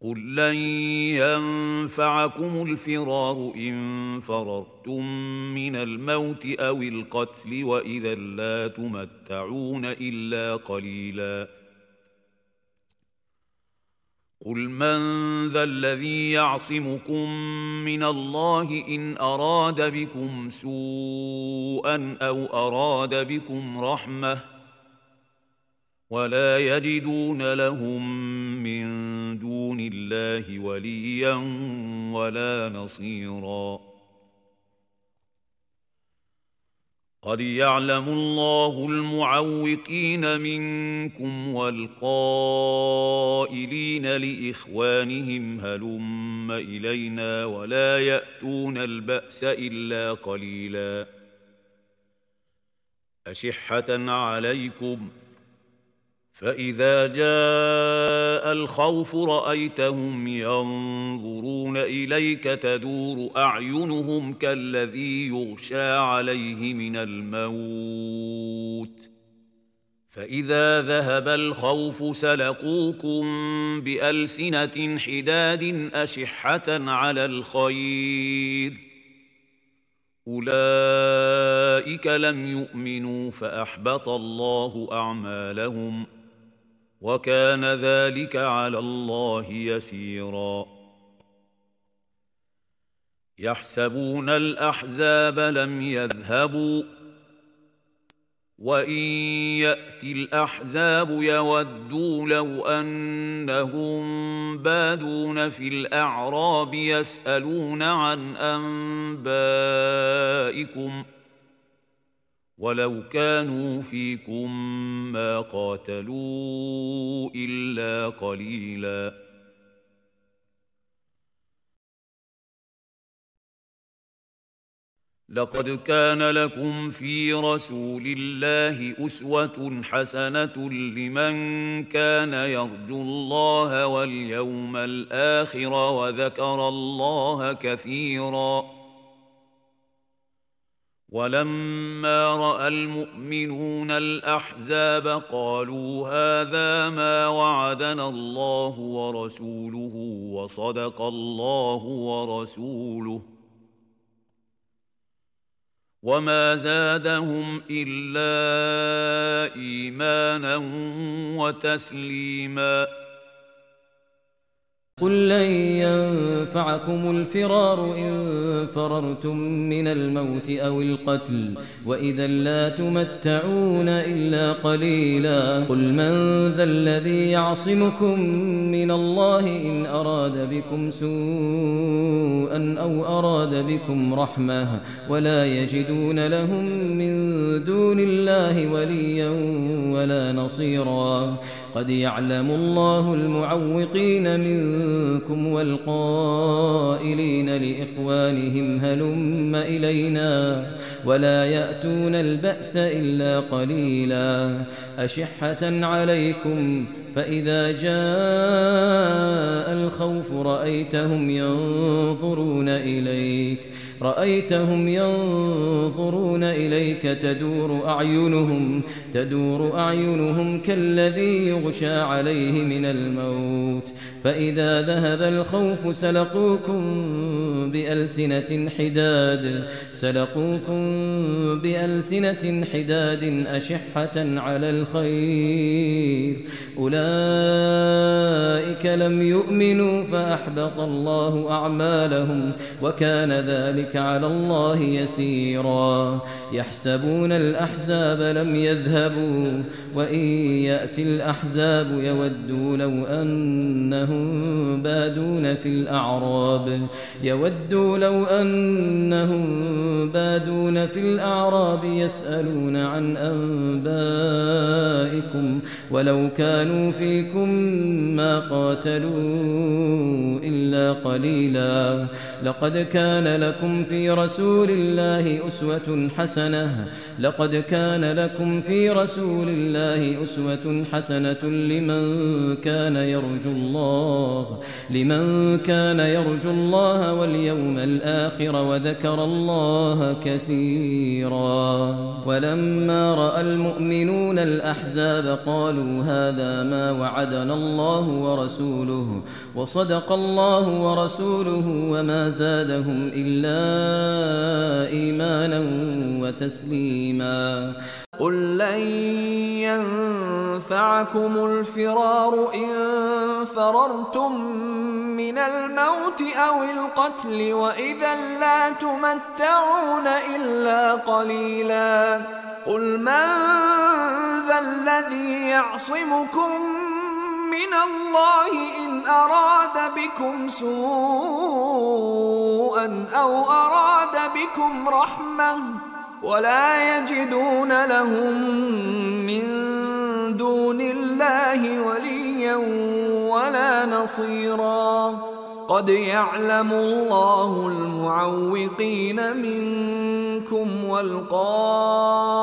قل لن ينفعكم الفرار ان فررتم من الموت أو القتل واذا لا تمتعون الا قليلا قل من ذا الذي يعصمكم من الله ان اراد بكم سوءا أو اراد بكم رحمه ولا يجدون لهم من دون الله وليا ولا نصيرا. قد يعلم الله المعوقين منكم والقائلين لإخوانهم هلم إلينا ولا يأتون البأس إلا قليلا. أشحة عليكم فإذا جاء الخوف رأيتهم ينظرون إليك تدور أعينهم كالذي يغشى عليه من الموت فإذا ذهب الخوف سلقوكم بألسنة حداد أشحة على الخير أولئك لم يؤمنوا فأحبط الله أعمالهم ۖ وكان ذلك على الله يسيرا. يحسبون الأحزاب لم يذهبوا وإن يأتي الأحزاب يودوا لو أنهم بادون في الأعراب يسألون عن انبائكم ۖ. ولو كانوا فيكم ما قاتلوا الا قليلا لقد كان لكم في رسول الله اسوه حسنه لمن كان يرجو الله واليوم الآخر وذكر الله كثيرا ولما رأى المؤمنون الأحزاب قالوا هذا ما وعدنا الله ورسوله وصدق الله ورسوله وما زادهم إلا إيمانا وتسليما قل لن ينفعكم الفرار إن فررتم من الموت أو القتل وإذا لا تمتعون إلا قليلا قل من ذا الذي يعصمكم من الله إن أراد بكم سوءا أو أراد بكم رحمة ولا يجدون لهم من دون الله وليا ولا نصيرا قد يعلم الله المعوقين منكم والقائلين لإخوانهم هلم إلينا ولا يأتون البأس إلا قليلا أشحة عليكم فإذا جاء الخوف رأيتهم ينظرون إليك رأيتهم ينظرون إليك تدور أعينهم تدور أعينهم كالذي يغشى عليه من الموت فإذا ذهب الخوف سلقوكم بألسنة حداد. سلقوكم بألسنة حداد أشحة على الخير. أولئك لم يؤمنوا فأحبط الله أعمالهم وكان ذلك على الله يسيرا. يحسبون الأحزاب لم يذهبوا وإن يأتي الأحزاب يودوا لو أنهم بادون في الأعراب. يودوا لو أنهم بادون في الأعراب يسألون عن أنبائكم ولو كانوا فيكم ما قاتلوا إلا قليلا. لقد كان لكم في رسول الله أسوة حسنة. لقد كان لكم في رسول الله أسوة حسنة لمن كان يرجو الله لمن كان يرجو الله واليوم الآخر وذكر الله كثيرا. ولما رأى المؤمنون الأحزاب قالوا قالوا هذا ما وعدنا الله ورسوله وصدق الله ورسوله وما زادهم إلا إيمانا وتسليما. قل لن ينفعكم الفرار إن فررتم من الموت أو القتل وإذا لا تمتعون إلا قليلا. قل من ذا الذي يعصمكم من الله إن أراد بكم سوءا أو أراد بكم رحمة ولا يجدون لهم من دون الله وليا ولا نصيرا قد يعلم الله المعوقين منكم والقائلين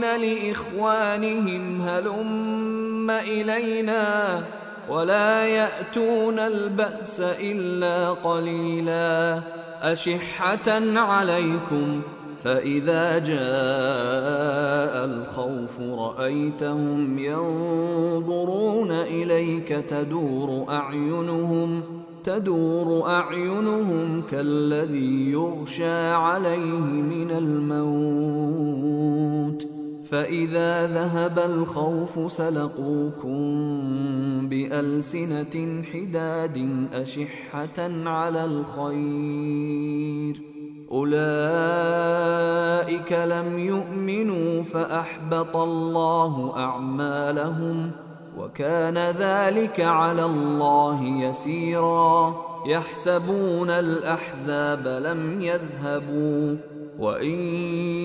لإخوانهم هلم إلينا ولا يأتون البأس إلا قليلا أشحة عليكم فإذا جاء الخوف رأيتهم ينظرون إليك تدور أعينهم تدور أعينهم كالذي يغشى عليه من الموت فإذا ذهب الخوف سلقوكم بألسنة حداد أشحة على الخير أولئك لم يؤمنوا فأحبط الله أعمالهم وكان ذلك على الله يسيرا. يحسبون الأحزاب لم يذهبوا وإن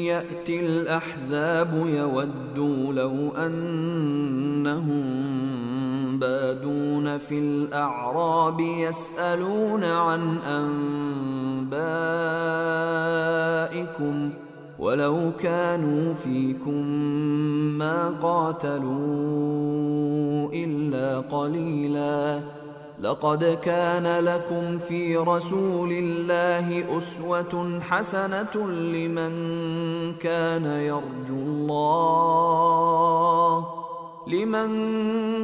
يأتي الأحزاب يودوا لو أنهم بادون في الأعراب يسألون عن أنبائكم ولو كانوا فيكم ما قاتلوا إلا قليلا لقد كان لكم في رسول الله أسوة حسنة لمن كان يرجو الله لمن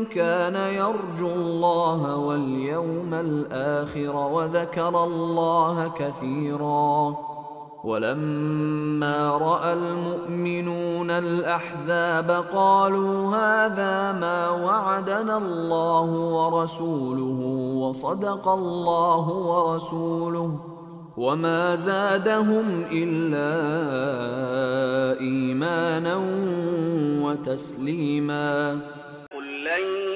كان يرجو الله واليوم الآخر وذكر الله كثيرا ولما رأى المؤمنون الأحزاب قالوا هذا ما وعدنا الله ورسوله وصدق الله ورسوله وما زادهم إلا إيمانا وتسليما. قل لن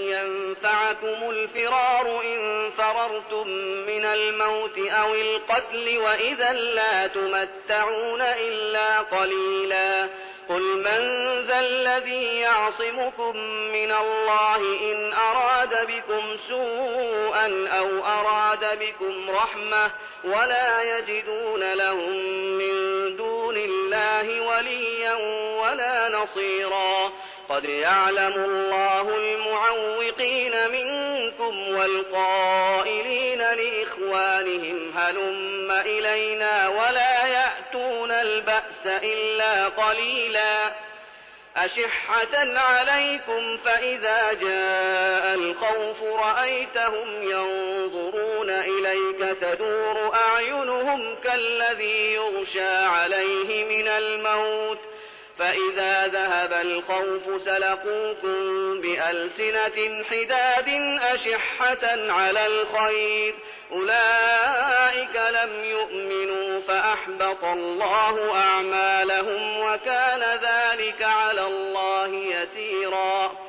ينفعكم الفرار إن فررتم من الموت أو القتل وإذا لا تمتعون إلا قليلا. قل من ذا الذي يعصمكم من الله إن أراد بكم سوءا أو أراد بكم رحمة ولا يجدون لهم من دون الله وليا ولا نصيرا. قد يعلم الله المعوقين منكم والقائلين لإخوانهم هلم إلينا ولا يأتون البأس إلا قليلا أشحة عليكم فإذا جاء الخوف رأيتهم ينظرون إليك تدور أعينهم كالذي يغشى عليه من الموت فإذا ذهب الخوف سلقوكم بألسنة حداد أشحة على الخير. أولئك لم يؤمنوا فأحبط الله أعمالهم وكان ذلك على الله يسيرا.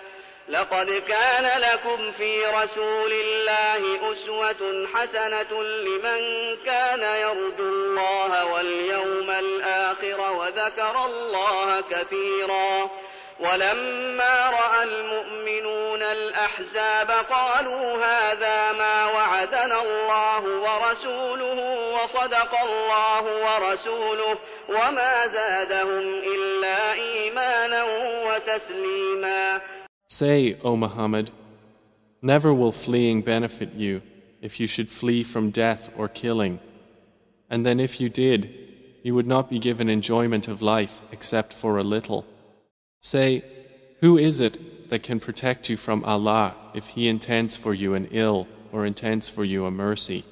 لقد كان لكم في رسول الله أسوة حسنة لمن كان يرجو الله واليوم الآخر وذكر الله كثيرا. ولما رأى المؤمنون الأحزاب قالوا هذا ما وعدنا الله ورسوله وصدق الله ورسوله وما زادهم إلا إيمانا وتسليما. Say, O Muhammad, never will fleeing benefit you if you should flee from death or killing. And then if you did, you would not be given enjoyment of life except for a little. Say, Who is it that can protect you from Allah if He intends for you an ill or intends for you a mercy?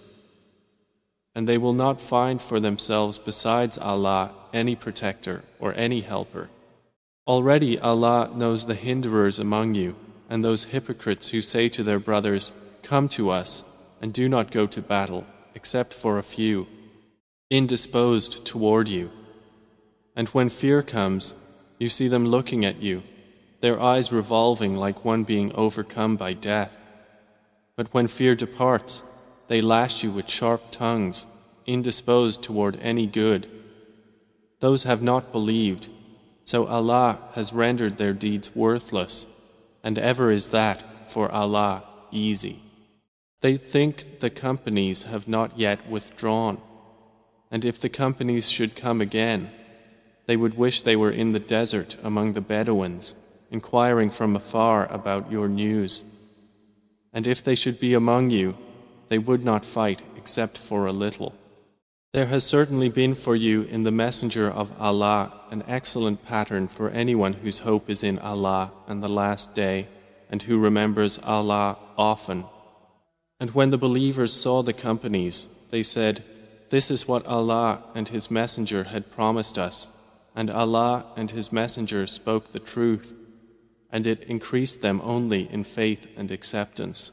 And they will not find for themselves besides Allah any protector or any helper. Already Allah knows the hinderers among you and those hypocrites who say to their brothers, Come to us, and do not go to battle, except for a few, indisposed toward you. And when fear comes, you see them looking at you, their eyes revolving like one being overcome by death. But when fear departs, they lash you with sharp tongues, indisposed toward any good. Those have not believed, so Allah has rendered their deeds worthless, and ever is that for Allah easy. They think the companies have not yet withdrawn, and if the companies should come again, they would wish they were in the desert among the Bedouins, inquiring from afar about your news. And if they should be among you, they would not fight except for a little. There has certainly been for you in the Messenger of Allah an excellent pattern for anyone whose hope is in Allah and the Last Day, and who remembers Allah often. And when the believers saw the companies, they said, This is what Allah and His Messenger had promised us and Allah and His Messenger spoke the truth, and it increased them only in faith and acceptance.